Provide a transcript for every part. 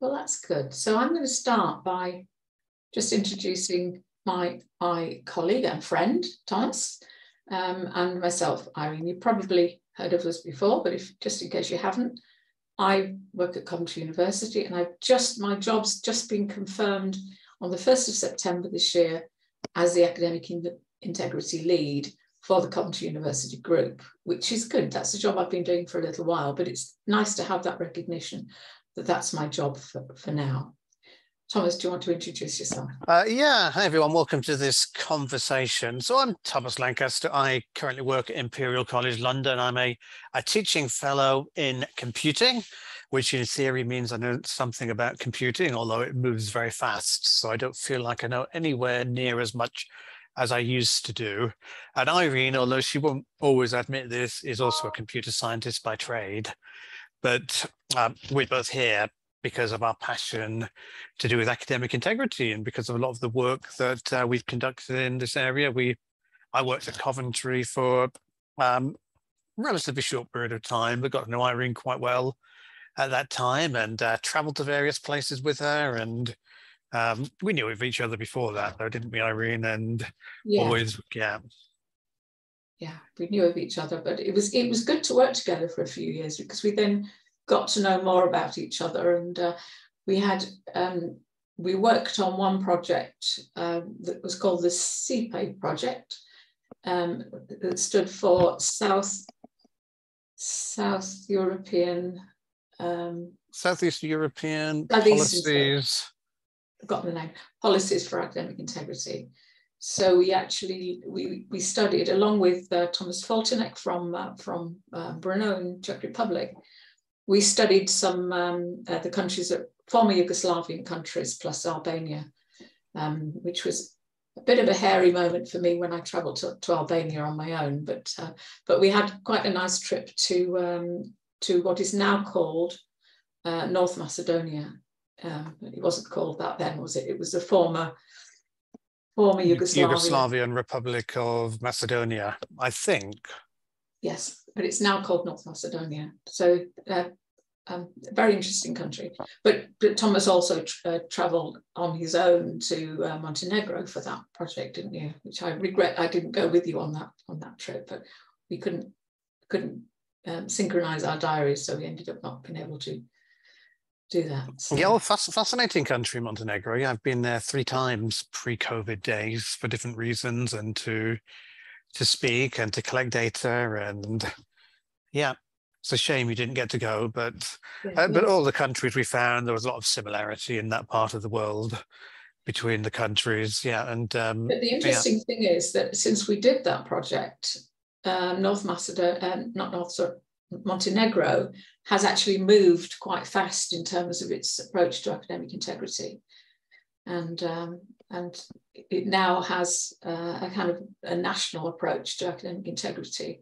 Well, that's good. So I'm going to start by just introducing my, my colleague and friend, Thomas, um, and myself, Irene. You probably heard of us before, but if just in case you haven't, I work at Coventry University and I've just, my job's just been confirmed on the 1st of September this year as the academic in integrity lead for the Coventry University group, which is good. That's a job I've been doing for a little while, but it's nice to have that recognition that that's my job for, for now. Thomas, do you want to introduce yourself? Uh, yeah, hi everyone, welcome to this conversation. So I'm Thomas Lancaster. I currently work at Imperial College London. I'm a, a teaching fellow in computing, which in theory means I know something about computing, although it moves very fast. So I don't feel like I know anywhere near as much as I used to do. And Irene, although she won't always admit this, is also a computer scientist by trade. But um, we're both here because of our passion to do with academic integrity and because of a lot of the work that uh, we've conducted in this area. We, I worked at Coventry for um, relatively short period of time, but got to know Irene quite well at that time and uh, traveled to various places with her. And um, we knew of each other before that, though, didn't we, Irene? And yeah. always, yeah. Yeah, we knew of each other, but it was it was good to work together for a few years because we then got to know more about each other. And uh, we had, um, we worked on one project um, that was called the CPE project, um, that stood for South, South European. Um, Southeast European policies. I've got the name, Policies for Academic Integrity. So we actually we we studied along with uh, Thomas Foltynek from uh, from uh, Brno in Czech Republic we studied some um, uh, the countries that former Yugoslavian countries plus Albania, um, which was a bit of a hairy moment for me when I travelled to, to, Albania on my own. But uh, but we had quite a nice trip to um, to what is now called uh, North Macedonia. Um, it wasn't called that then, was it? It was the former former Yugoslavian, Yugoslavian Republic of Macedonia, I think. Yes, but it's now called North Macedonia. So uh, um, very interesting country. But, but Thomas also tra- uh, travelled on his own to uh, Montenegro for that project, didn't you? Which I regret I didn't go with you on that on that trip, but we couldn't couldn't um, synchronize our diaries, so we ended up not being able to do that. So. Yeah, well, fascinating country, Montenegro. Yeah, I've been there three times pre-COVID days for different reasons, and to to speak and to collect data and yeah it's a shame you didn't get to go but yeah, uh, but all the countries we found there was a lot of similarity in that part of the world between the countries yeah and um, but the interesting yeah. thing is that since we did that project um, north macedonia uh, not north sorry, montenegro has actually moved quite fast in terms of its approach to academic integrity and um, and it now has uh, a kind of a national approach to academic integrity.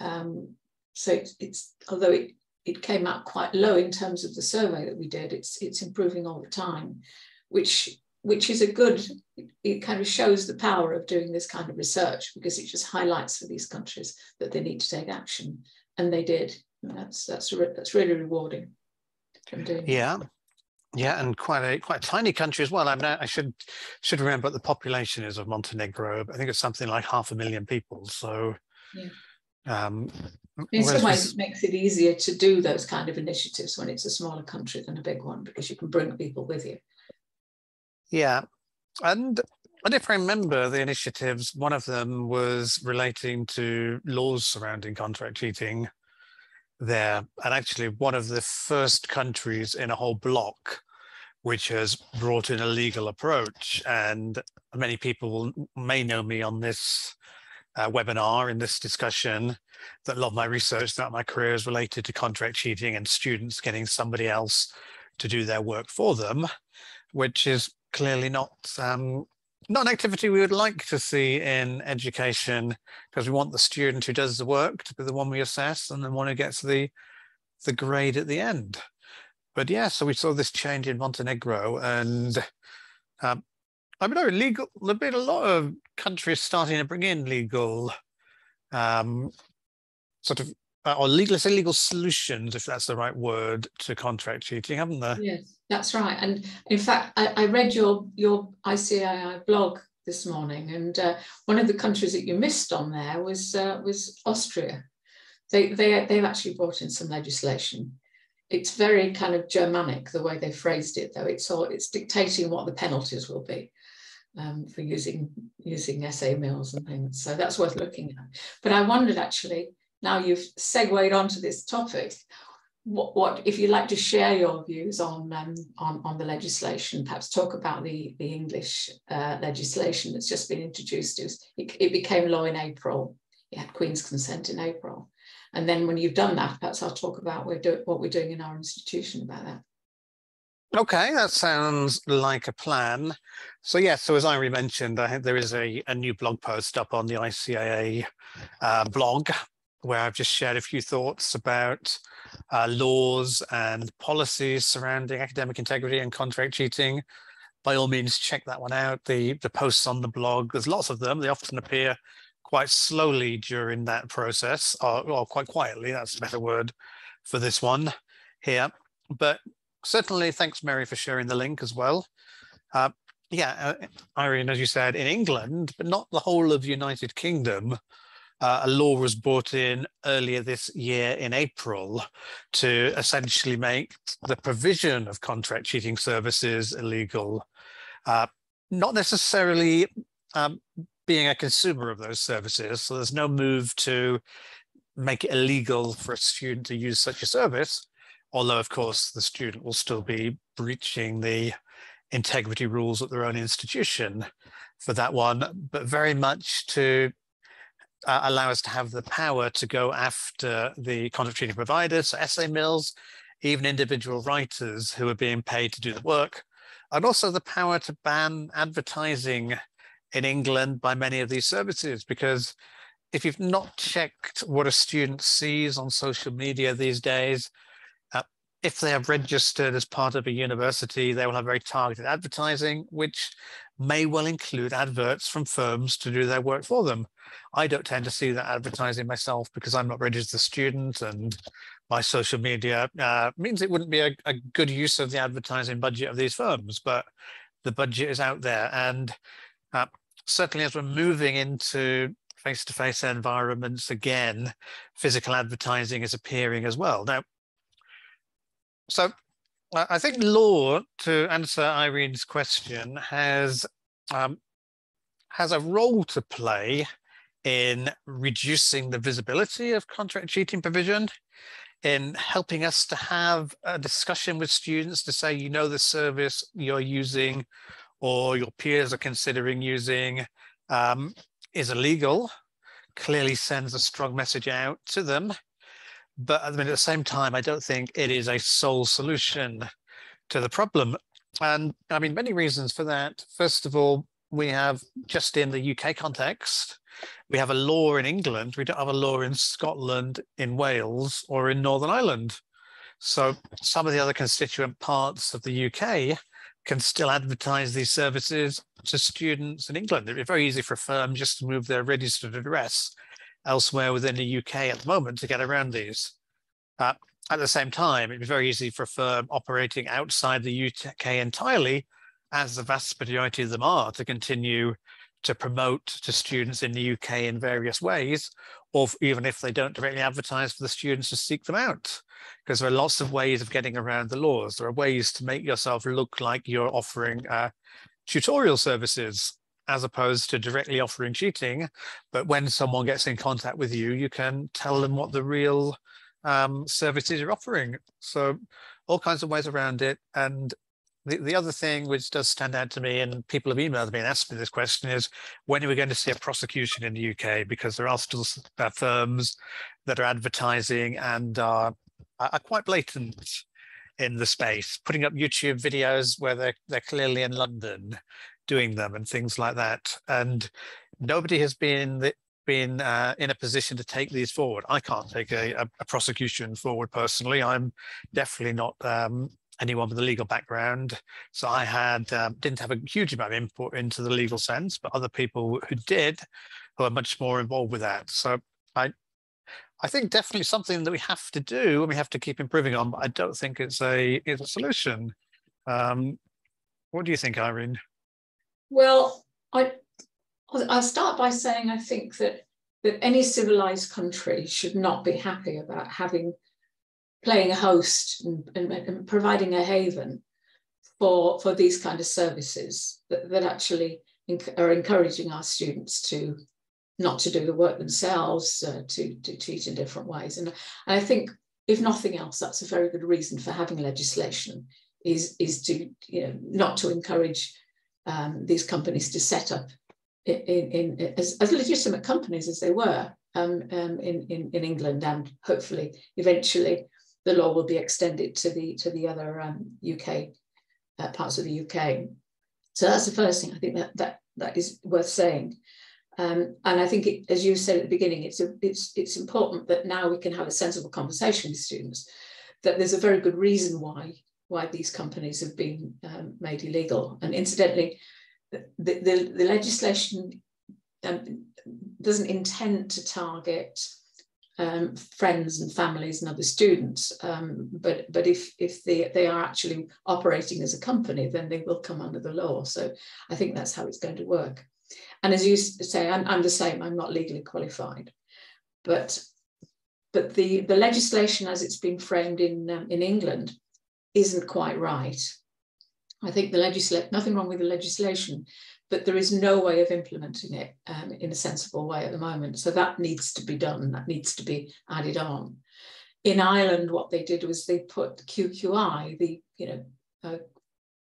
Um, so it's, it's, although it it came out quite low in terms of the survey that we did, it's it's improving all the time, which which is a good. It kind of shows the power of doing this kind of research because it just highlights for these countries that they need to take action, and they did. And that's that's that's really rewarding. Yeah, yeah, and quite a quite a tiny country as well. I mean, I should should remember what the population is of Montenegro. I think it's something like half a million people. So, yeah. um, in some ways, it makes it easier to do those kind of initiatives when it's a smaller country than a big one because you can bring people with you. Yeah, and and if I remember the initiatives, one of them was relating to laws surrounding contract cheating there. And actually, one of the first countries in a whole block which has brought in a legal approach. And many people may know me on this uh, webinar, in this discussion, that a lot of my research throughout my career is related to contract cheating and students getting somebody else to do their work for them, which is clearly not um, not an activity we would like to see in education because we want the student who does the work to be the one we assess and the one who gets the the grade at the end. But yeah, so we saw this change in Montenegro and um, I mean, legal, there've been a lot of countries starting to bring in legal um, sort of uh, or legal, say legal solutions, if that's the right word, to contract cheating, haven't there? Yes, that's right. And in fact, I, I read your your ICAI blog this morning, and uh, one of the countries that you missed on there was uh, was Austria. They they they've actually brought in some legislation. It's very kind of Germanic the way they phrased it, though. It's all it's dictating what the penalties will be um, for using using essay mills and things. So that's worth looking at. But I wondered actually, now you've segued onto this topic, what, what if you'd like to share your views on um, on, on the legislation, perhaps talk about the, the English uh, legislation that's just been introduced. It, was, it, it became law in April. It had Queen's consent in April. And then when you've done that, perhaps I'll talk about we're do, what we're doing in our institution about that. Okay, that sounds like a plan. So yes, so as Irene mentioned, I think there is a, a new blog post up on the ICAI uh, blog where I've just shared a few thoughts about uh, laws and policies surrounding academic integrity and contract cheating. By all means, check that one out. The, the posts on the blog, there's lots of them. They often appear quite slowly during that process, or, or quite quietly, that's a better word for this one here. But certainly thanks, Mary, for sharing the link as well. Uh, yeah, uh, Irene, as you said, in England, but not the whole of the United Kingdom, uh, a law was brought in earlier this year in April to essentially make the provision of contract cheating services illegal, uh, not necessarily um, being a consumer of those services. So there's no move to make it illegal for a student to use such a service, although of course the student will still be breaching the integrity rules at their own institution for that one, but very much to uh, allow us to have the power to go after the contract cheating providers, so essay mills, even individual writers who are being paid to do the work, and also the power to ban advertising in England by many of these services, because if you've not checked what a student sees on social media these days, if they have registered as part of a university, they will have very targeted advertising, which may well include adverts from firms to do their work for them. I don't tend to see that advertising myself because I'm not registered student and my social media uh, means it wouldn't be a, a, good use of the advertising budget of these firms, but the budget is out there. And uh, certainly as we're moving into face-to-face -face environments again, physical advertising is appearing as well. Now, so I think law, to answer Irene's question, has um, has a role to play in reducing the visibility of contract cheating provision, in helping us to have a discussion with students to say, you know, the service you're using or your peers are considering using um, is illegal, clearly sends a strong message out to them but I mean, at the same time, I don't think it is a sole solution to the problem. And I mean, many reasons for that. First of all, we have just in the UK context, we have a law in England. We don't have a law in Scotland, in Wales, or in Northern Ireland. So some of the other constituent parts of the UK can still advertise these services to students in England. It'd be very easy for a firm just to move their registered address elsewhere within the UK at the moment to get around these. Uh, at the same time, it'd be very easy for a firm operating outside the UK entirely, as the vast majority of them are, to continue to promote to students in the UK in various ways, or even if they don't directly advertise for the students to seek them out. Because there are lots of ways of getting around the laws. There are ways to make yourself look like you're offering uh, tutorial services as opposed to directly offering cheating. But when someone gets in contact with you, you can tell them what the real um, services you're offering. So all kinds of ways around it. And the, the other thing which does stand out to me, and people have emailed me and asked me this question, is when are we going to see a prosecution in the UK? Because there are still uh, firms that are advertising and are, are quite blatant in the space, putting up YouTube videos where they're, they're clearly in London doing them and things like that. And nobody has been been uh, in a position to take these forward. I can't take a, a, a prosecution forward personally. I'm definitely not um, anyone with a legal background. So I had um, didn't have a huge amount of input into the legal sense, but other people who did, who are much more involved with that. So I I think definitely something that we have to do and we have to keep improving on, but I don't think it's a it's a solution. Um, what do you think, Irene? Well, I I'll start by saying I think that that any civilized country should not be happy about having playing a host and, and, and providing a haven for for these kind of services that, that actually are encouraging our students to not to do the work themselves, uh, to, to cheat in different ways. And, and I think, if nothing else, that's a very good reason for having legislation is, is to, you know, not to encourage um, these companies to set up in, in, in as, as, legitimate companies as they were um, um, in, in, in England and hopefully eventually the law will be extended to the to the other UK um, uh, parts of the UK. So that's the first thing I think that that that is worth saying. Um, and I think, it, as you said at the beginning, it's, a, it's, it's important that now we can have a sensible conversation with students, that there's a very good reason why, why these companies have been um, made illegal. And incidentally, the, the, the legislation um, doesn't intend to target um, friends and families and other students. Um, but but if if they, they are actually operating as a company, then they will come under the law. So I think that's how it's going to work. And as you say, I'm, I'm the same, I'm not legally qualified. But, but the, the legislation as it's been framed in, um, in England isn't quite right. I think the legislation, nothing wrong with the legislation, but there is no way of implementing it um, in a sensible way at the moment. So that needs to be done, that needs to be added on. In Ireland, what they did was they put QQI, the you know uh,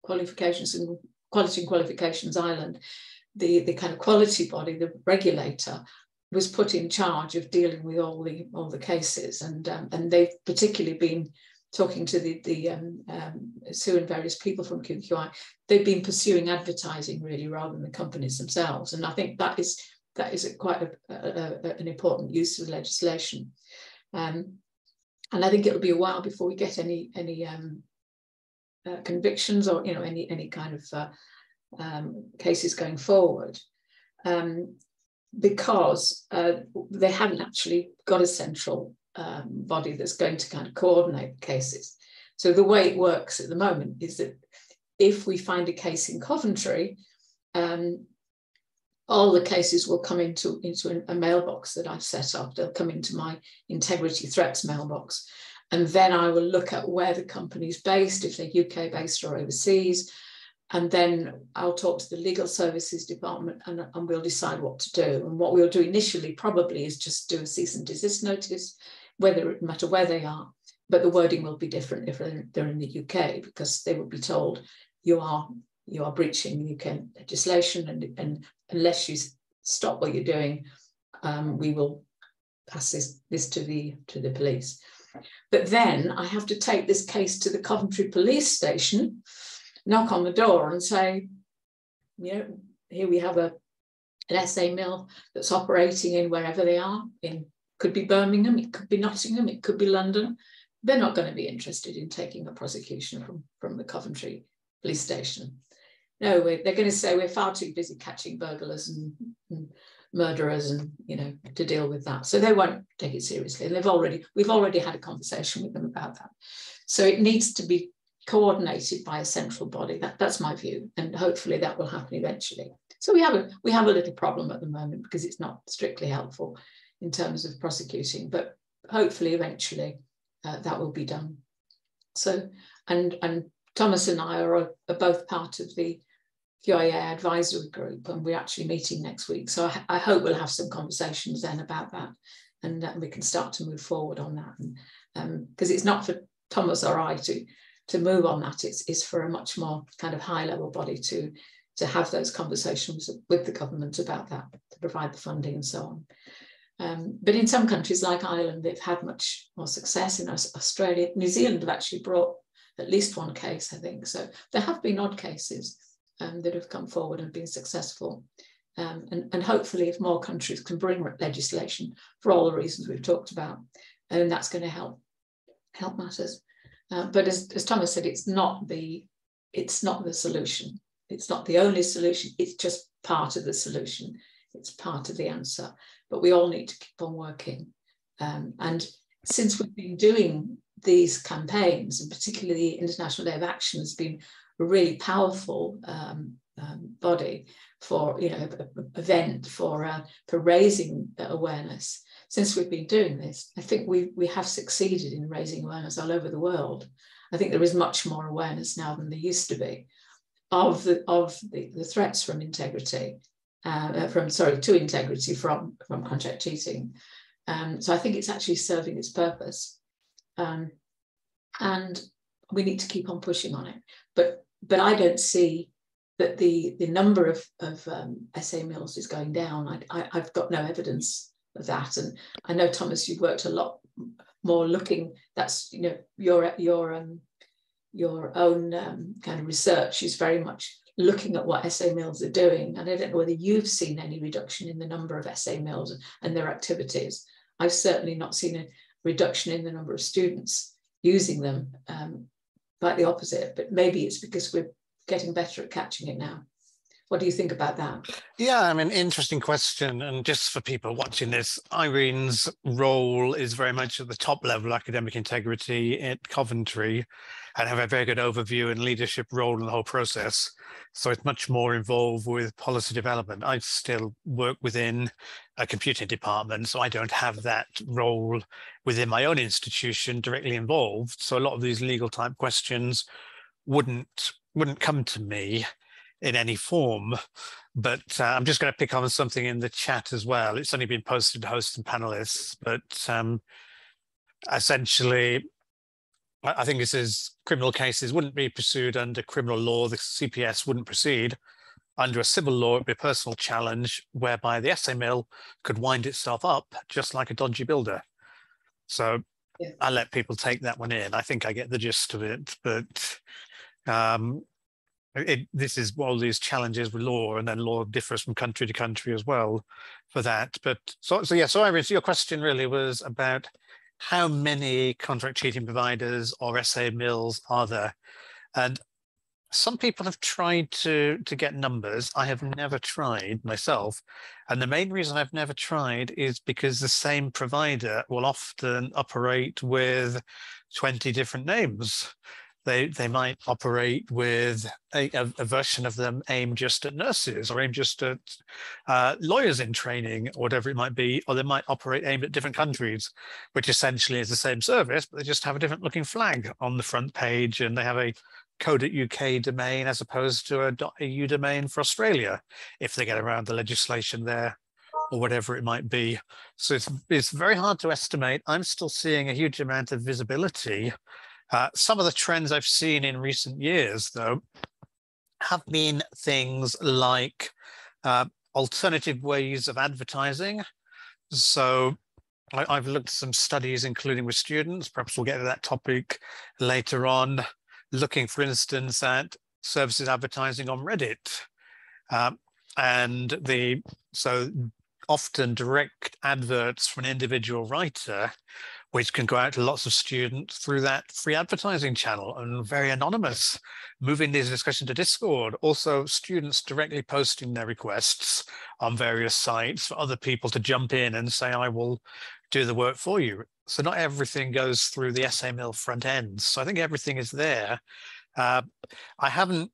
qualifications and quality and qualifications Ireland, the, the kind of quality body, the regulator, was put in charge of dealing with all the all the cases, and um, and they've particularly been talking to the the um, um, Sue and various people from QQI. They've been pursuing advertising really rather than the companies themselves, and I think that is that is a quite a, a, an important use of legislation. Um, and I think it'll be a while before we get any any um, uh, convictions or you know any any kind of uh, um, cases going forward um, because uh, they haven't actually got a central um, body that's going to kind of coordinate cases. So the way it works at the moment is that if we find a case in Coventry, um, all the cases will come into, into a mailbox that I've set up. They'll come into my integrity threats mailbox. And then I will look at where the company is based, if they're UK based or overseas, and then I'll talk to the legal services department and, and we'll decide what to do. And what we'll do initially probably is just do a cease and desist notice, whether no matter where they are, but the wording will be different if they're in the UK because they will be told you are you are breaching UK legislation and, and unless you stop what you're doing, um, we will pass this, this to the to the police. But then I have to take this case to the Coventry police station knock on the door and say, you know, here we have a an essay mill that's operating in wherever they are. In could be Birmingham, it could be Nottingham, it could be London. They're not going to be interested in taking a prosecution from, from the Coventry police station. No, they're going to say we're far too busy catching burglars and, and murderers and you know to deal with that so they won't take it seriously and they've already we've already had a conversation with them about that so it needs to be coordinated by a central body. That, that's my view, and hopefully that will happen eventually. So we have a we have a little problem at the moment because it's not strictly helpful in terms of prosecuting, but hopefully eventually uh, that will be done. So and and Thomas and I are, are both part of the QAA advisory group, and we're actually meeting next week. So I, I hope we'll have some conversations then about that, and uh, we can start to move forward on that. Because um, it's not for Thomas or I to to move on that is, is for a much more kind of high level body to, to have those conversations with the government about that, to provide the funding and so on. Um, but in some countries like Ireland, they've had much more success. In Australia, New Zealand have actually brought at least one case, I think. So there have been odd cases um, that have come forward and been successful. Um, and, and hopefully, if more countries can bring legislation for all the reasons we've talked about, then that's going to help help matters. Uh, but as, as Thomas said, it's not the it's not the solution. It's not the only solution. It's just part of the solution. It's part of the answer. But we all need to keep on working Um, and since we've been doing these campaigns, and particularly the International Day of Action has been a really powerful um, um, body for, you know, event for, uh, for raising awareness. Since we've been doing this, I think we, we have succeeded in raising awareness all over the world. I think there is much more awareness now than there used to be of the, of the, the threats from integrity, uh, from, sorry, to integrity from, from contract cheating. Um, so I think it's actually serving its purpose. Um, and we need to keep on pushing on it. But but I don't see that the the number of, of um, essay mills is going down. I, I, have got no evidence of that. And I know Thomas, you've worked a lot more looking. That's you know your your um, your own um, kind of research is very much looking at what essay mills are doing. And I don't know whether you've seen any reduction in the number of essay mills and their activities. I've certainly not seen a reduction in the number of students using them, um, quite the opposite. But maybe it's because we're getting better at catching it now. What do you think about that? Yeah, I mean, interesting question. And just for people watching this, Irene's role is very much at the top level academic integrity at Coventry and have a very good overview and leadership role in the whole process. So it's much more involved with policy development. I still work within a computing department, so I don't have that role within my own institution directly involved. So a lot of these legal type questions wouldn't wouldn't come to me in any form. But uh, I'm just going to pick on something in the chat as well. It's only been posted to hosts and panelists, but um, essentially, I think this is criminal cases wouldn't be pursued under criminal law. The CPS wouldn't proceed under a civil law. It'd be a personal challenge whereby the essay mill could wind itself up just like a dodgy builder. So yeah. I let people take that one in. I think I get the gist of it, but um, it, this is one of these challenges with law, and then law differs from country to country as well for that. But so, so yeah, so so your question really was about how many contract cheating providers or essay mills are there? And some people have tried to to get numbers. I have never tried myself. And the main reason I've never tried is because the same provider will often operate with 20 different names they they might operate with a, a, version of them aimed just at nurses or aimed just at uh, lawyers in training or whatever it might be, or they might operate aimed at different countries, which essentially is the same service, but they just have a different looking flag on the front page and they have a co.uk domain as opposed to a .eu domain for Australia if they get around the legislation there or whatever it might be. So it's, it's very hard to estimate. I'm still seeing a huge amount of visibility uh, some of the trends I've seen in recent years, though, have been things like uh, alternative ways of advertising. So I, have looked at some studies, including with students. Perhaps we'll get to that topic later on. Looking, for instance, at services advertising on Reddit. Um, and the so often direct adverts from an individual writer which can go out to lots of students through that free advertising channel and very anonymous, moving these discussions to Discord. Also, students directly posting their requests on various sites for other people to jump in and say, I will do the work for you. So not everything goes through the essay mill front end. So I think everything is there. Uh, I haven't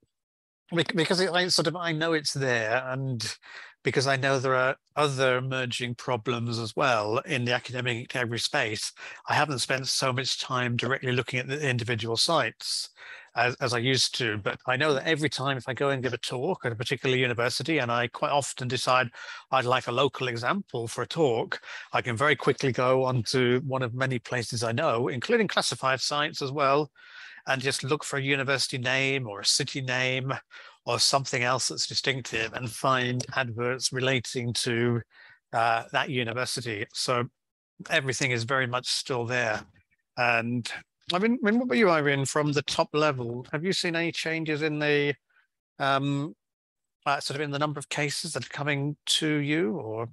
because I sort of I know it's there and because I know there are other emerging problems as well in the academic integrity space. I haven't spent so much time directly looking at the individual sites as, as I used to, but I know that every time if I go and give a talk at a particular university and I quite often decide I'd like a local example for a talk, I can very quickly go onto one of many places I know, including classified sites as well, and just look for a university name or a city name or something else that's distinctive and find adverts relating to uh, that university. So everything is very much still there. And I mean, I mean, what about you, Irene, from the top level? Have you seen any changes in the um, uh, sort of in the number of cases that are coming to you or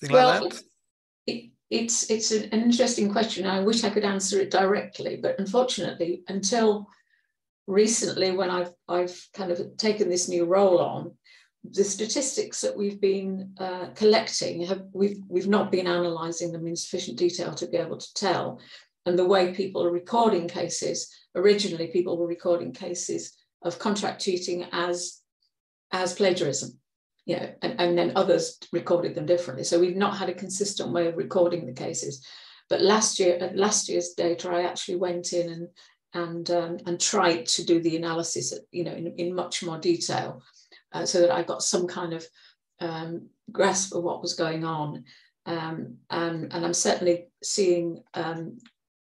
anything well, like that? It, it's it's an interesting question. I wish I could answer it directly, but unfortunately, until recently when I've I've kind of taken this new role on, the statistics that we've been uh, collecting have we've we've not been analysing them in sufficient detail to be able to tell. And the way people are recording cases, originally people were recording cases of contract cheating as as plagiarism, you know, and, and then others recorded them differently. So we've not had a consistent way of recording the cases. But last year, at last year's data, I actually went in and and um, and tried to do the analysis, you know, in, in much more detail uh, so that I got some kind of um, grasp of what was going on. Um, and, and, I'm certainly seeing um,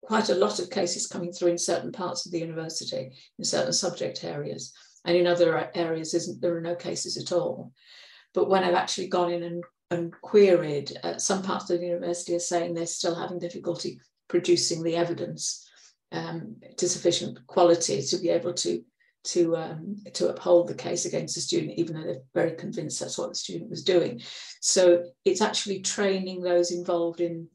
quite a lot of cases coming through in certain parts of the university, in certain subject areas. And in other areas, isn't, there are no cases at all. But when I've actually gone in and, and queried, uh, some parts of the university are saying they're still having difficulty producing the evidence um, to sufficient quality to be able to to um, to uphold the case against the student, even though they're very convinced that's what the student was doing. So it's actually training those involved in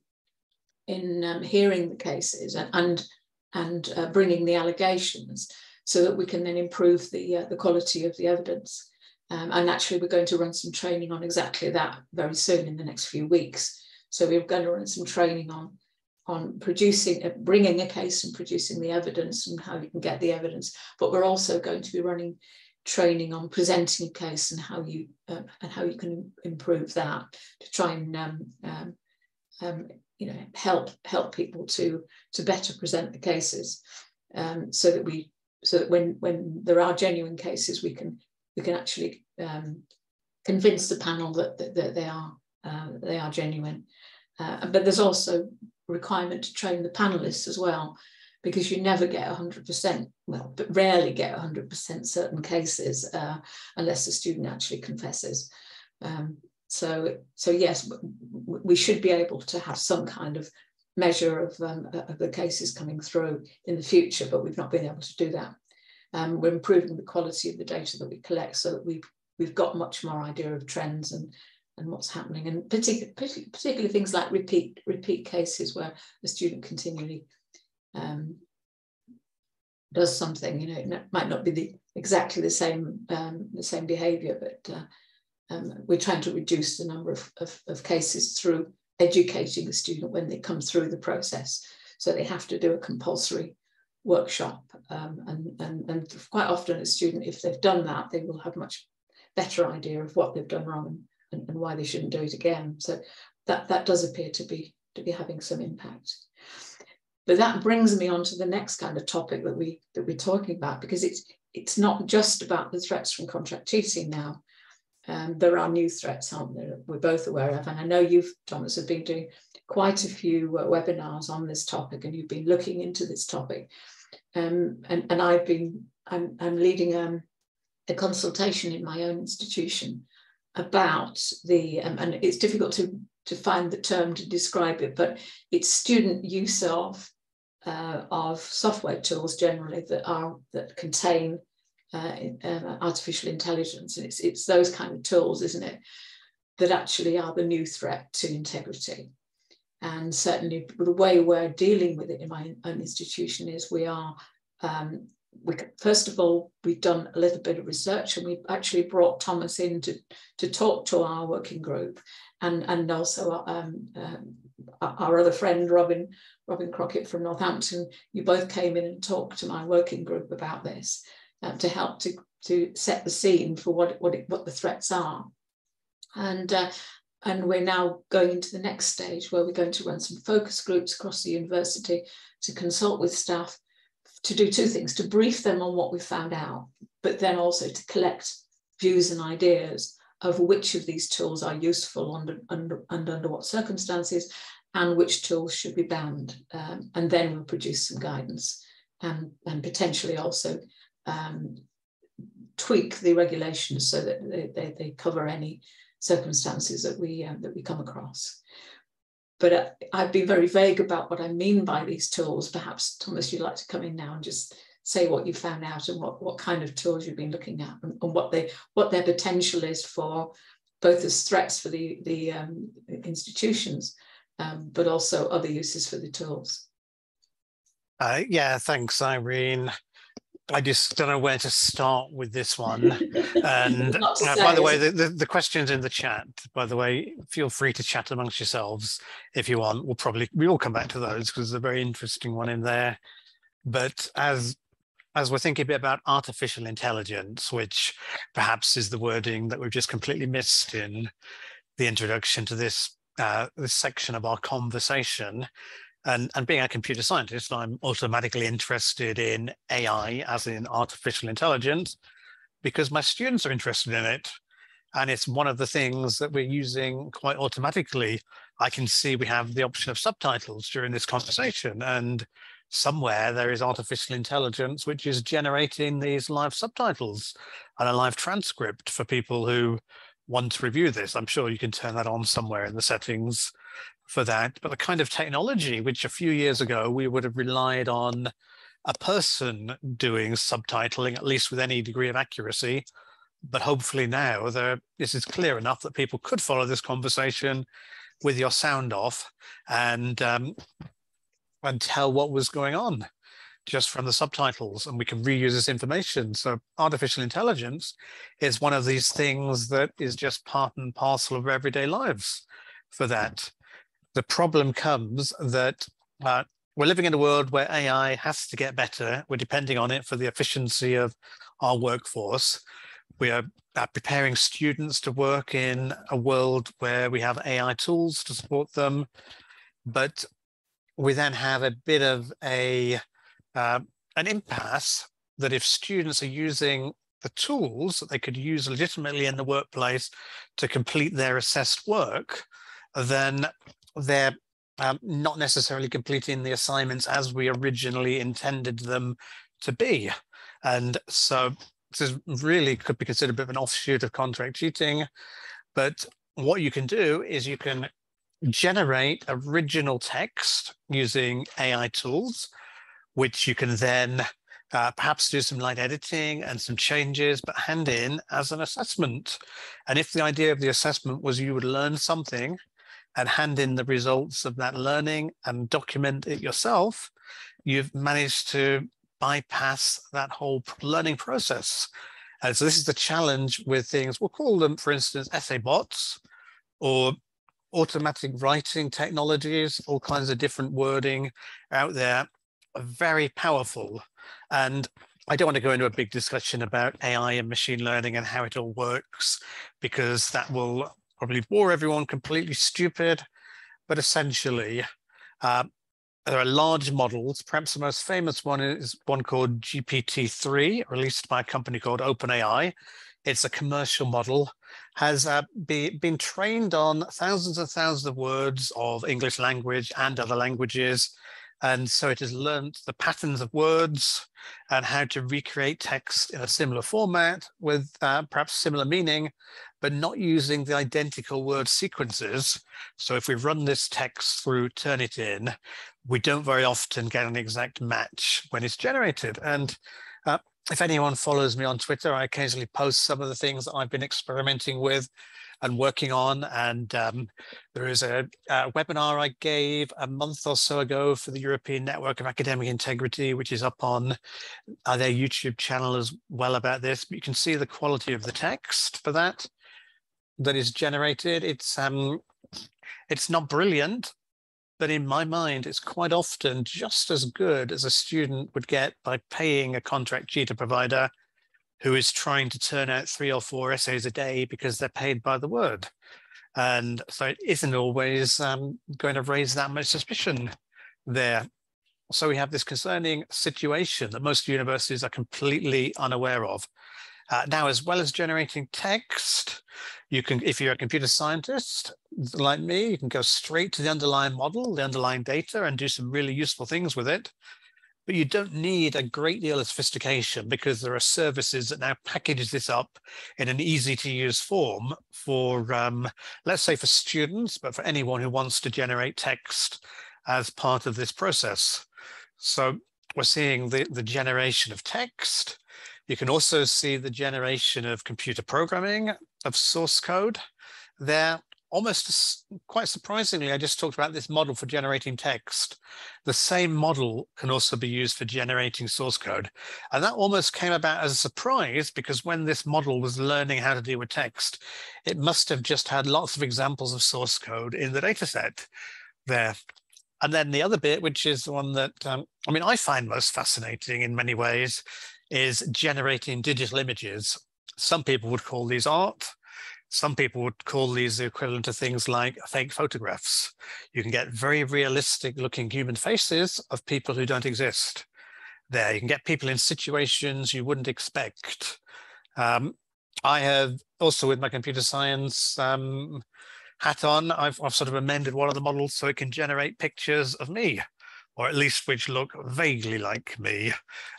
in um, hearing the cases and and, and uh, bringing the allegations, so that we can then improve the uh, the quality of the evidence. Um, and actually, we're going to run some training on exactly that very soon in the next few weeks. So we're going to run some training on on producing, uh, bringing a case and producing the evidence and how you can get the evidence. But we're also going to be running training on presenting a case and how you uh, and how you can improve that to try and um, um, um, you know help help people to to better present the cases um, so that we so that when when there are genuine cases we can we can actually um, convince the panel that, that, that they are uh, they are genuine. Uh, but there's also requirement to train the panelists as well, because you never get 100%, well, but rarely get 100% certain cases uh, unless the student actually confesses. Um, so, so yes, we should be able to have some kind of measure of, um, of the cases coming through in the future, but we've not been able to do that. Um, we're improving the quality of the data that we collect so that we've, we've got much more idea of trends and and what's happening, and particularly, particularly things like repeat repeat cases where the student continually um, does something. You know, it might not be the exactly the same um, the same behaviour, but uh, um, we're trying to reduce the number of, of, of, cases through educating the student when they come through the process. So they have to do a compulsory workshop, um, and, and and quite often a student, if they've done that, they will have much better idea of what they've done wrong and, and why they shouldn't do it again. So that, that does appear to be, to be having some impact. But that brings me on to the next kind of topic that we that we're talking about because it's it's not just about the threats from contract cheating now. Um, there are new threats, aren't there? We're both aware of, and I know you've, Thomas, have been doing quite a few uh, webinars on this topic, and you've been looking into this topic. Um, and, and I've been, I'm, I'm leading um, a consultation in my own institution about the, um, and it's difficult to, to find the term to describe it, but it's student use of uh, of software tools generally that are that contain uh, uh, artificial intelligence, and it's it's those kind of tools, isn't it, that actually are the new threat to integrity. And certainly, the way we're dealing with it in my own institution is we are um, we first of all we've done a little bit of research and we've actually brought Thomas in to, to talk to our working group and and also um, um, our other friend Robin Robin Crockett from Northampton. You both came in and talked to my working group about this uh, to help to to set the scene for what what, it, what the threats are. And uh, and we're now going into the next stage where we're going to run some focus groups across the university to consult with staff to do two things to brief them on what we found out, but then also to collect views and ideas of which of these tools are useful under, under, and under what circumstances, and which tools should be banned. Um, and then we'll produce some guidance and, and potentially also um, tweak the regulations so that they, they, they cover any circumstances that we, um, that we come across. But uh, I've been very vague about what I mean by these tools. Perhaps, Thomas, you'd like to come in now and just say what you found out and what, what kind of tools you've been looking at and, and what they what their potential is for both as threats for the, the um, institutions, um, but also other uses for the tools. Uh, yeah, thanks, Irene. I just don't know where to start with this one. And uh, by the way, the, the, the, questions in the chat, by the way, feel free to chat amongst yourselves if you want. We'll probably, we will come back to those because there's a very interesting one in there. But as as we're thinking a bit about artificial intelligence, which perhaps is the wording that we've just completely missed in the introduction to this uh, this section of our conversation, and, and being a computer scientist, I'm automatically interested in AI, as in artificial intelligence, because my students are interested in it. And it's one of the things that we're using quite automatically. I can see we have the option of subtitles during this conversation. And somewhere there is artificial intelligence which is generating these live subtitles and a live transcript for people who want to review this. I'm sure you can turn that on somewhere in the settings for that, but the kind of technology which a few years ago we would have relied on a person doing subtitling, at least with any degree of accuracy. But hopefully now there, this is clear enough that people could follow this conversation with your sound off and um, and tell what was going on just from the subtitles and we can reuse this information. So artificial intelligence is one of these things that is just part and parcel of everyday lives for that the problem comes that uh, we're living in a world where AI has to get better. We're depending on it for the efficiency of our workforce. We are uh, preparing students to work in a world where we have AI tools to support them. But we then have a bit of a uh, an impasse that if students are using the tools that they could use legitimately in the workplace to complete their assessed work, then they're um, not necessarily completing the assignments as we originally intended them to be. And so this is really could be considered a bit of an offshoot of contract cheating. But what you can do is you can generate original text using AI tools, which you can then uh, perhaps do some light editing and some changes, but hand in as an assessment. And if the idea of the assessment was you would learn something and hand in the results of that learning and document it yourself, you've managed to bypass that whole learning process. And so this is the challenge with things, we'll call them, for instance, essay bots or automatic writing technologies, all kinds of different wording out there, very powerful. And I don't want to go into a big discussion about AI and machine learning and how it all works, because that will probably bore everyone completely stupid, but essentially, uh, there are large models. Perhaps the most famous one is one called GPT-3, released by a company called OpenAI. It's a commercial model, has uh, be, been trained on thousands and thousands of words of English language and other languages. And so it has learned the patterns of words and how to recreate text in a similar format with uh, perhaps similar meaning but not using the identical word sequences. So if we run this text through Turnitin, we don't very often get an exact match when it's generated. And uh, if anyone follows me on Twitter, I occasionally post some of the things that I've been experimenting with and working on. And um, there is a, a, webinar I gave a month or so ago for the European Network of Academic Integrity, which is up on uh, their YouTube channel as well about this. But you can see the quality of the text for that that is generated. It's um, it's not brilliant, but in my mind, it's quite often just as good as a student would get by paying a contract cheater provider who is trying to turn out three or four essays a day because they're paid by the word. And so it isn't always um, going to raise that much suspicion there. So we have this concerning situation that most universities are completely unaware of. Uh, now, as well as generating text, you can, if you're a computer scientist like me, you can go straight to the underlying model, the underlying data, and do some really useful things with it. But you don't need a great deal of sophistication because there are services that now package this up in an easy to use form for, um, let's say for students, but for anyone who wants to generate text as part of this process. So we're seeing the, the generation of text, you can also see the generation of computer programming of source code there. almost quite surprisingly, I just talked about this model for generating text. The same model can also be used for generating source code. And that almost came about as a surprise because when this model was learning how to deal with text, it must have just had lots of examples of source code in the dataset there. And then the other bit, which is the one that um, I mean, I find most fascinating in many ways, is generating digital images. Some people would call these art. Some people would call these the equivalent to things like fake photographs. You can get very realistic looking human faces of people who don't exist there. You can get people in situations you wouldn't expect. Um, I have also with my computer science um, hat on, I've, I've sort of amended one of the models so it can generate pictures of me or at least which look vaguely like me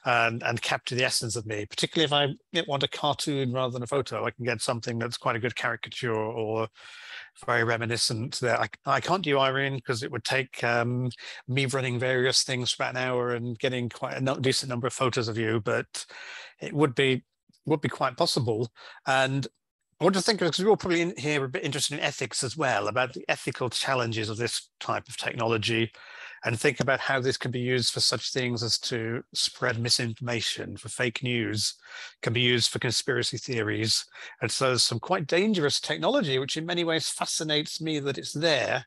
and, and capture the essence of me. Particularly if I want a cartoon rather than a photo, I can get something that's quite a good caricature or very reminiscent there. I, I can't do Irene because it would take um, me running various things for about an hour and getting quite a decent number of photos of you, but it would be would be quite possible. And I want to think because we're all probably in here a bit interested in ethics as well, about the ethical challenges of this type of technology and think about how this can be used for such things as to spread misinformation, for fake news, can be used for conspiracy theories. And so there's some quite dangerous technology, which in many ways fascinates me that it's there,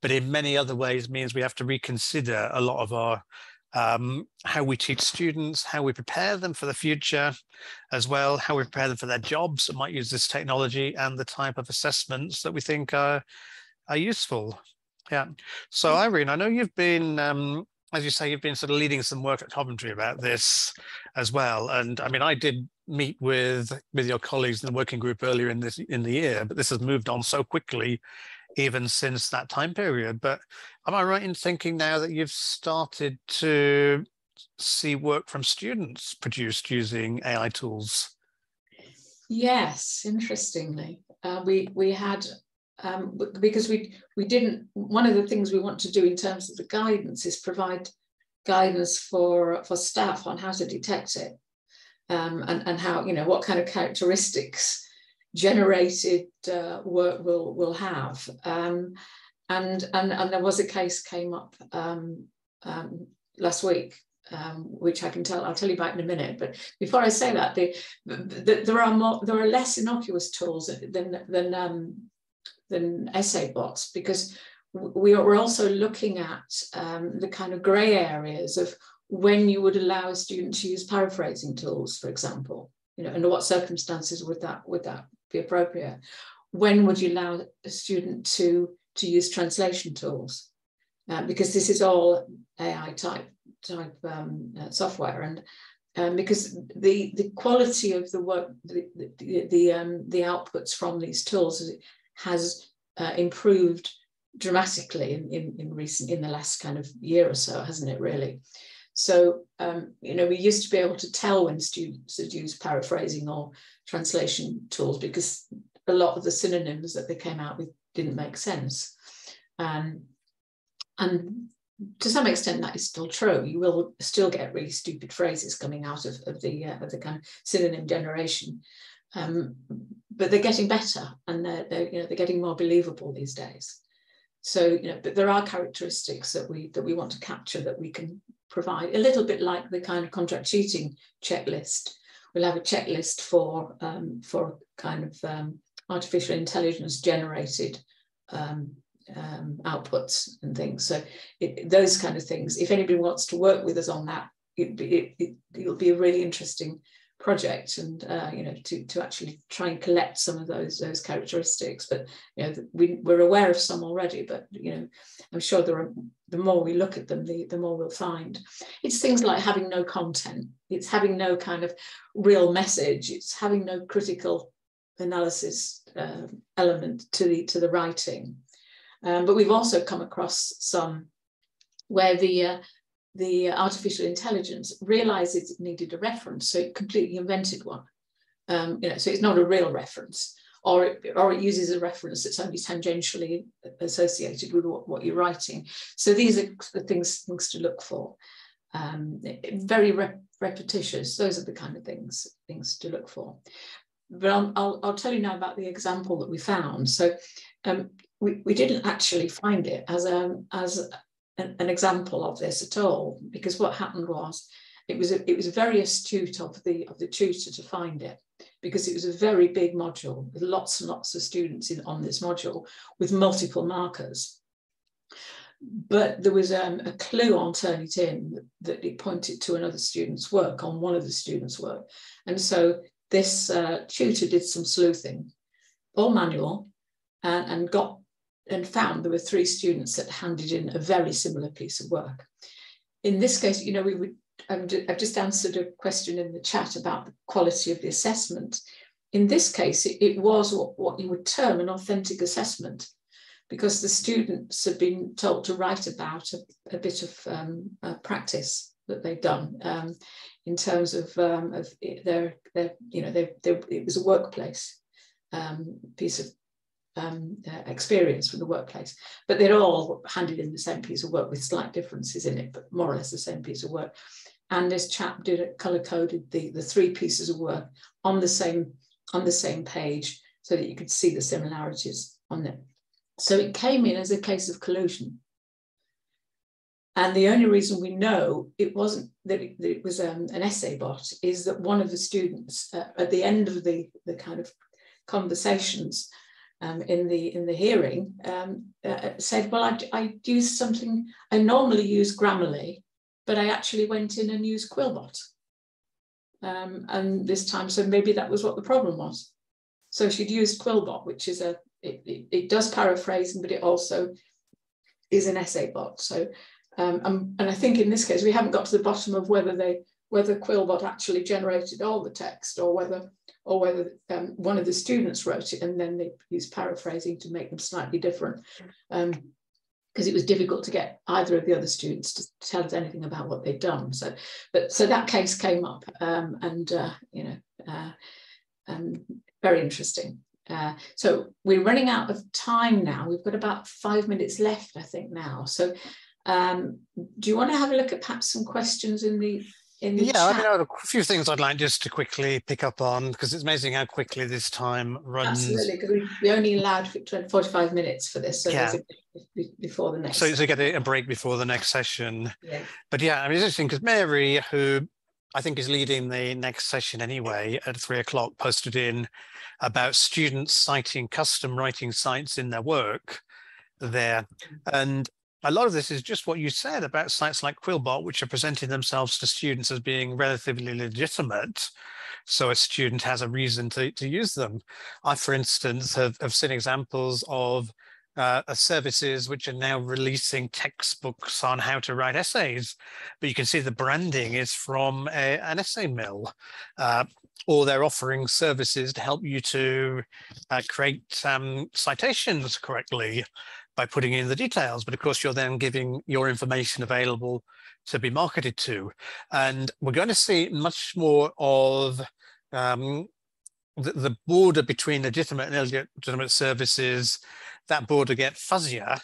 but in many other ways means we have to reconsider a lot of our um, how we teach students, how we prepare them for the future as well, how we prepare them for their jobs that might use this technology and the type of assessments that we think are, are useful. Yeah. So mm. Irene, I know you've been, um, as you say, you've been sort of leading some work at Coventry about this as well. And I mean, I did meet with with your colleagues in the working group earlier in this in the year, but this has moved on so quickly, even since that time period. But am I right in thinking now that you've started to see work from students produced using AI tools? Yes, interestingly, uh, we we had um, because we we didn't one of the things we want to do in terms of the guidance is provide guidance for for staff on how to detect it um, and and how you know what kind of characteristics generated uh, work will will have um, and and and there was a case came up um, um, last week um, which I can tell I'll tell you about in a minute. But before I say that, the, the, there are more there are less innocuous tools than than um, than essay bots because we are also looking at um, the kind of grey areas of when you would allow a student to use paraphrasing tools, for example, you know, under what circumstances would that would that be appropriate? When would you allow a student to to use translation tools? Uh, because this is all AI type type um, uh, software, and um, because the the quality of the work, the the the, um, the outputs from these tools has uh, improved dramatically in, in, in, recent in the last kind of year or so, hasn't it really? So um, you know, we used to be able to tell when students had used paraphrasing or translation tools because a lot of the synonyms that they came out with didn't make sense. Um, and to some extent that is still true. You will still get really stupid phrases coming out of, of the uh, of the kind of synonym generation. Um, but they're getting better and they're, they're, you know, they're getting more believable these days. So, you know, but there are characteristics that we that we want to capture that we can provide a little bit like the kind of contract cheating checklist. We'll have a checklist for um, for kind of um, artificial intelligence generated um, um, outputs and things. So it, those kind of things. If anybody wants to work with us on that, it, it, it, it'll be a really interesting project and uh, you know to, to actually try and collect some of those those characteristics. But you know we, we're aware of some already but you know i'm sure there are the more we look at them the, the more we'll find. It's things like having no content. It's having no kind of real message. It's having no critical analysis uh, element to the to the writing. Um, but we've also come across some where the uh, the artificial intelligence realized it needed a reference, so it completely invented one. Um, you know, so it's not a real reference, or it, or it uses a reference that's only tangentially associated with what, what you're writing. So these are the things things to look for. Um, very rep repetitious. Those are the kind of things things to look for. but I'll, I'll, I'll, tell you now about the example that we found. So um, we, we didn't actually find it as, a, as an, an, example of this at all, because what happened was it was, a, it was very astute of the, of the tutor to find it because it was a very big module with lots and lots of students in, on this module with multiple markers. But there was um, a clue on turn Turnitin that, that it pointed to another student's work on one of the students' work. And so this uh, tutor did some sleuthing, all manual, and, and got and found there were three students that handed in a very similar piece of work. In this case, you know, we would, um, I've just answered a question in the chat about the quality of the assessment. In this case, it, it was what, what, you would term an authentic assessment because the students had been told to write about a, a bit of um, practice that they've done um, in terms of, um, of their, their, you know, their, their, it was a workplace um, piece of um, uh, experience from the workplace. But they're all handed in the same piece of work with slight differences in it, but more or less the same piece of work. And this chap did it, color coded the, the three pieces of work on the same on the same page so that you could see the similarities on them. So it came in as a case of collusion. And the only reason we know it wasn't that it, that it was um, an essay bot is that one of the students uh, at the end of the, the kind of conversations um, in the in the hearing um, uh, said, well, I, I used something, I normally use Grammarly, but I actually went in and used Quillbot. Um, and this time, so maybe that was what the problem was. So she'd used Quillbot, which is a, it, it, it does paraphrasing, but it also is an essay bot. So, um, and, and I think in this case, we haven't got to the bottom of whether they, whether Quillbot actually generated all the text or whether or whether um, one of the students wrote it and then they used paraphrasing to make them slightly different. Um, because it was difficult to get either of the other students to tell us anything about what they'd done. So, but so that case came up, um, and uh, you know, uh, um, very interesting. Uh, so we're running out of time now. We've got about five minutes left, I think now. So, um, do you want to have a look at perhaps some questions in the in the yeah, chat. I mean, a few things I'd like just to quickly pick up on because it's amazing how quickly this time runs. Absolutely, because we, we only allowed 45 minutes for this, so yeah. before the next. So, so get a break before the next session. Yeah. But yeah, I mean, it's interesting because Mary, who I think is leading the next session anyway at three o'clock, posted in about students citing custom writing sites in their work there. And a lot of this is just what you said about sites like Quillbot, which are presenting themselves to students as being relatively legitimate. So a student has a reason to, to use them. I, for instance, have, have seen examples of uh, services which are now releasing textbooks on how to write essays, but you can see the branding is from a, an essay mill, uh, or they're offering services to help you to uh, create um, citations correctly by putting in the details. But of course, you're then giving your information available to be marketed to. And we're going to see much more of um, the, the, border between legitimate and illegitimate services, that border get fuzzier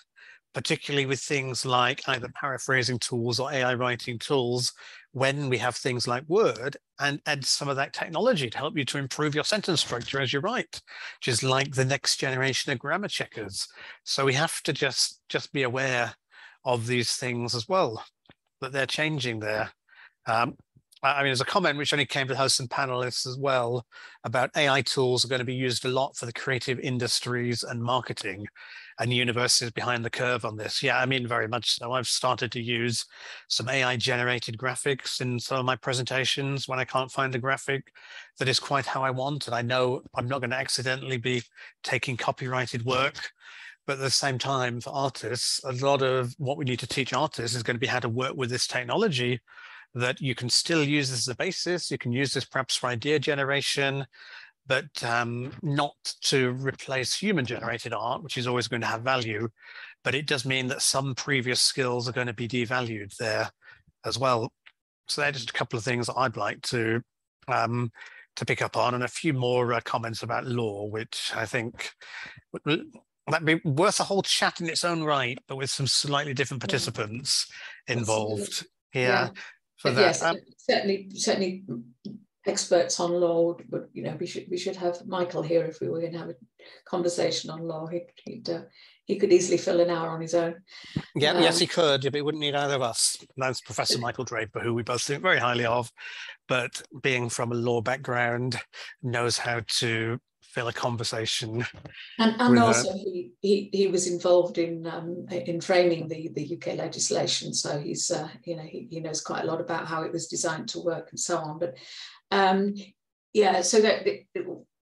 particularly with things like either paraphrasing tools or AI writing tools, when we have things like Word and add some of that technology to help you to improve your sentence structure as you write, which is like the next generation of grammar checkers. So we have to just just be aware of these things as well, that they're changing there. Um, I mean, there's a comment which only came to the hosts and panelists as well about AI tools are going to be used a lot for the creative industries and marketing and universities behind the curve on this. Yeah, I mean, very much so. I've started to use some AI generated graphics in some of my presentations when I can't find a graphic that is quite how I want. And I know I'm not going to accidentally be taking copyrighted work. But at the same time, for artists, a lot of what we need to teach artists is going to be how to work with this technology that you can still use this as a basis. You can use this perhaps for idea generation, but um, not to replace human generated art, which is always going to have value. But it does mean that some previous skills are going to be devalued there as well. So they're just a couple of things that I'd like to um, to pick up on, and a few more uh, comments about law, which I think that'd be worth a whole chat in its own right, but with some slightly different participants involved. Yeah. yeah. For that. Yes, um, certainly, certainly experts on law would, you know, we should we should have Michael here if we were going to have a conversation on law. He'd, he'd uh, he could easily fill an hour on his own. Yeah, um, yes, he could, but he wouldn't need either of us. That's Professor Michael Draper, who we both think very highly of, but being from a law background, knows how to fill a conversation. And, and also, he, he he was involved in um, in framing the the UK legislation, so he's uh, you know he, he knows quite a lot about how it was designed to work and so on. But um, yeah, so that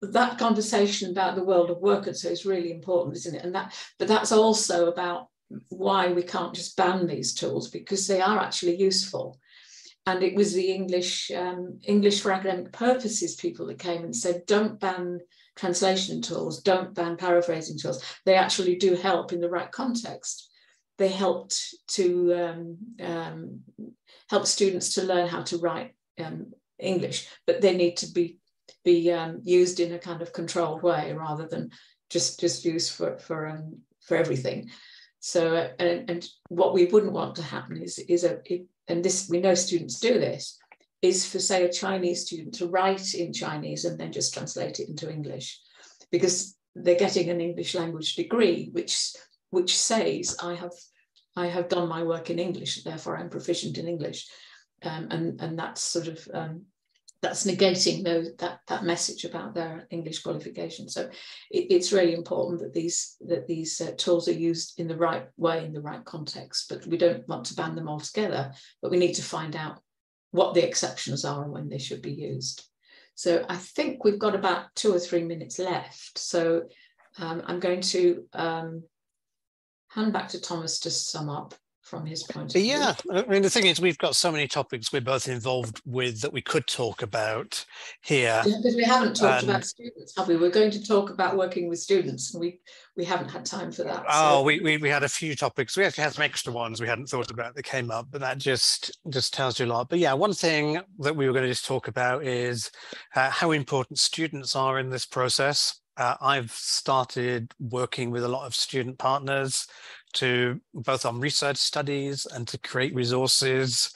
that conversation about the world of work and so is really important, isn't it? And that, but that's also about why we can't just ban these tools because they are actually useful. And it was the English um, English for academic purposes people that came and said, don't ban translation tools, don't ban paraphrasing tools. They actually do help in the right context. They helped to um, um, help students to learn how to write um, English, but they need to be be um, used in a kind of controlled way rather than just just used for for um, for everything. So uh, and, and what we wouldn't want to happen is is a and this we know students do this is for say a Chinese student to write in Chinese and then just translate it into English because they're getting an English language degree which which says I have I have done my work in English therefore I'm proficient in English um, and and that's sort of um, that's negating those, that that message about their English qualification. So it, it's really important that these that these uh, tools are used in the right way in the right context. But we don't want to ban them altogether. But we need to find out what the exceptions are and when they should be used. So I think we've got about two or three minutes left. So um, I'm going to um, hand back to Thomas to sum up from his point of yeah, view. Yeah, I mean, the thing is, we've got so many topics we're both involved with that we could talk about here. Yeah, because we haven't talked about students, have we? We're going to talk about working with students, and we we haven't had time for that. Oh, so. we, we we had a few topics. We actually had some extra ones we hadn't thought about that came up, but that just just tells you a lot. But yeah, one thing that we were going to just talk about is uh, how important students are in this process. Uh, I've started working with a lot of student partners to both on research studies and to create resources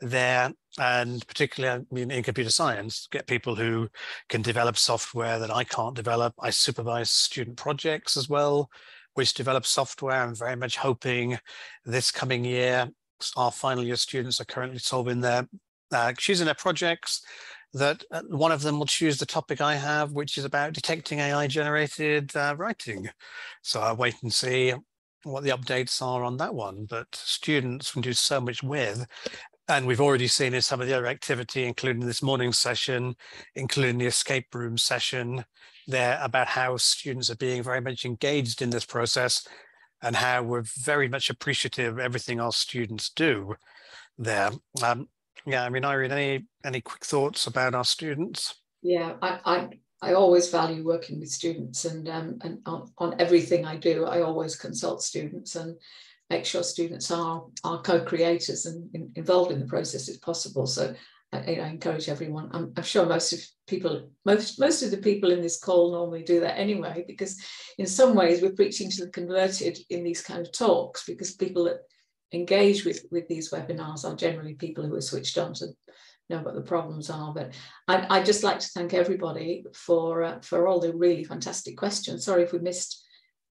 there and particularly I mean, in computer science get people who can develop software that i can't develop. I supervise student projects as well which develop software. I'm very much hoping this coming year our final year students are currently solving their uh, choosing their projects that uh, one of them will choose the topic I have, which is about detecting AI generated uh, writing. So I'll wait and see what the updates are on that one. But students can do so much with. And we've already seen in some of the other activity, including this morning session, including the escape room session there about how students are being very much engaged in this process and how we're very much appreciative of everything our students do there. Um, yeah, I mean, Irene, any any quick thoughts about our students? Yeah, I, I I always value working with students and, um, and on, on, everything I do, I always consult students and make sure students are, are co-creators and in, involved in the process if possible. So I, I encourage everyone. I'm, I'm, sure most of people, most, most of the people in this call normally do that anyway, because in some ways we're preaching to the converted in these kind of talks because people that engage with, with these webinars are generally people who are switched on to know what the problems are. But I, would just like to thank everybody for uh, for all the really fantastic questions. Sorry if we missed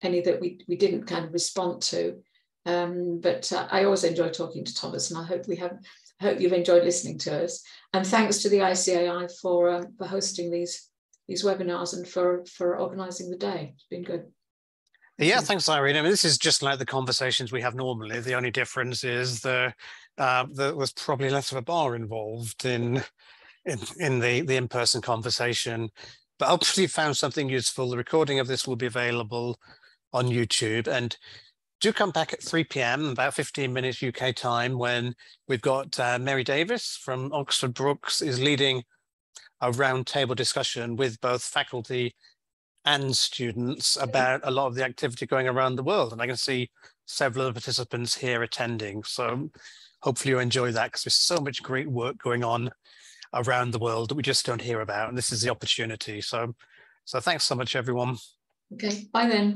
any that we, we didn't kind of respond to. Um, but uh, I always enjoy talking to Thomas, and I hope we have hope you've enjoyed listening to us. And thanks to the ICAI for uh, for hosting these these webinars and for for organising the day. It's been good. Yeah, thanks, Irene. I mean, this is just like the conversations we have normally. The only difference is the uh, there was probably less of a bar involved in in, in the the in-person conversation. But hopefully, you found something useful. The recording of this will be available on YouTube, and do come back at 3 p.m. about 15 minutes UK time when we've got uh, Mary Davis from Oxford Brookes is leading a roundtable discussion with both faculty and students about a lot of the activity going around the world. And I can see several of the participants here attending. So hopefully you enjoy that because there's so much great work going on around the world that we just don't hear about. And this is the opportunity. So, so thanks so much, everyone. Okay, bye then.